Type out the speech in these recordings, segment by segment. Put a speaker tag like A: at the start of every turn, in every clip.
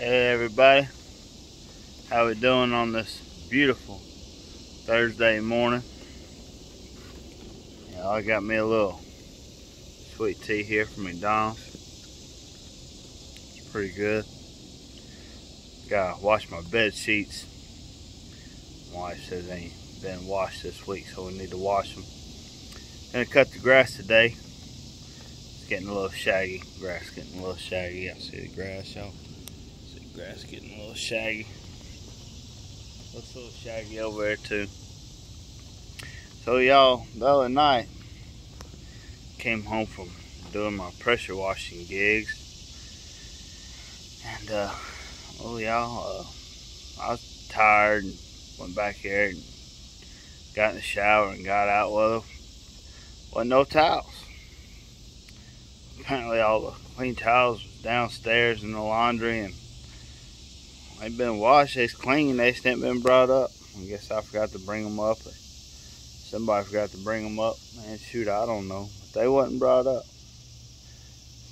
A: Hey everybody, how we doing on this beautiful Thursday morning? Yeah, I got me a little sweet tea here from McDonald's. It's pretty good. Gotta wash my bed sheets. My wife says they ain't been washed this week, so we need to wash them. Gonna cut the grass today. It's getting a little shaggy. Grass getting a little shaggy. I see the grass, y'all grass getting a little shaggy. Looks a little shaggy over there too. So y'all, the other night, came home from doing my pressure washing gigs. And, uh, oh y'all, uh, I was tired and went back here and got in the shower and got out. Well, wasn't no towels. Apparently all the clean towels was downstairs in the laundry and They've been washed, it's clean, they just been brought up. I guess I forgot to bring them up. Somebody forgot to bring them up. Man, shoot, I don't know. But they wasn't brought up.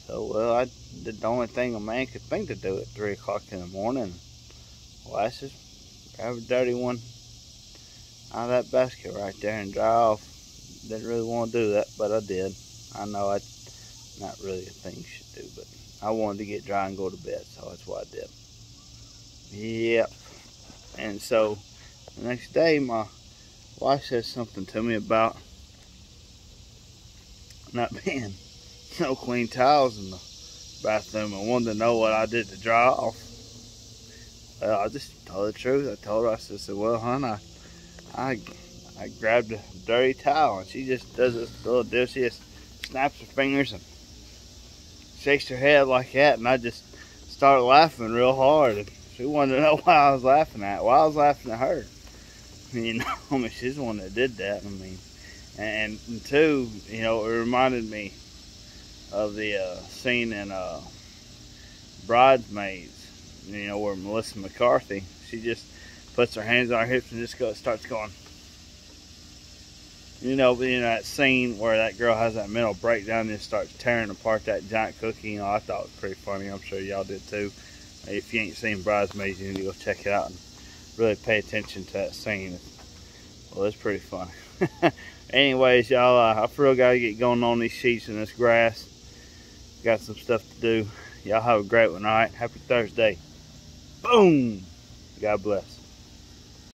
A: So, well, I did the only thing a man could think to do at 3 o'clock in the morning. Well, grab a dirty one out of that basket right there and dry off. Didn't really want to do that, but I did. I know I not really a thing you should do, but I wanted to get dry and go to bed, so that's what I did. Yep. And so the next day, my wife says something to me about not being no clean towels in the bathroom and wanted to know what I did to dry off. Well, I just told the truth. I told her, I said, well, hon, I, I, I grabbed a dirty towel and she just does this little deal. She just snaps her fingers and shakes her head like that. And I just started laughing real hard. And she wanted to know why I was laughing at. Why I was laughing at her. You know, I mean, she's the one that did that. I mean, and, and two, you know, it reminded me of the uh, scene in uh, Bridesmaids. You know, where Melissa McCarthy, she just puts her hands on her hips and just goes, starts going. You know, you know that scene where that girl has that mental breakdown and starts tearing apart that giant cookie. You know, I thought it was pretty funny. I'm sure y'all did too if you ain't seen Bridesmaids, you need to go check it out and really pay attention to that scene. Well, it's pretty funny. Anyways, y'all, uh, I feel got to get going on these sheets and this grass. Got some stuff to do. Y'all have a great one, all right? Happy Thursday. Boom. God bless.